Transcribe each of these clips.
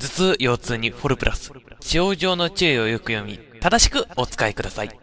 頭痛、腰痛にフォルプラス。使用上の注意をよく読み、正しくお使いください。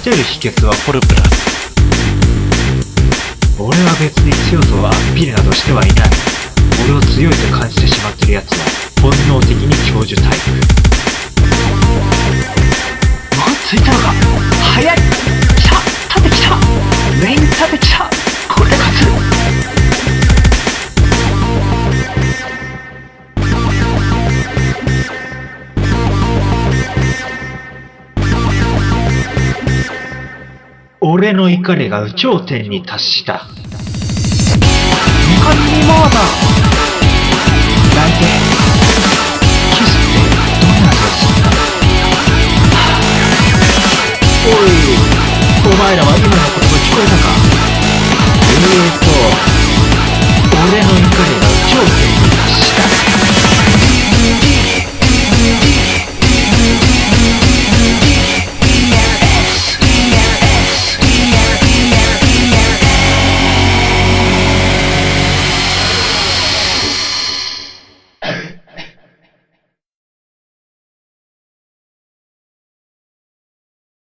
モテる秘訣はフォルプラス。俺は別に強さはアピールなどしてはいない。俺を強いと感じてしまってる奴は本能的に教授タイプ。もうついたのか。俺の怒りが頂点に達した。怒り認モードなんて、キスってどんな手するおい、お前らは今の言葉聞こえたか？えーと、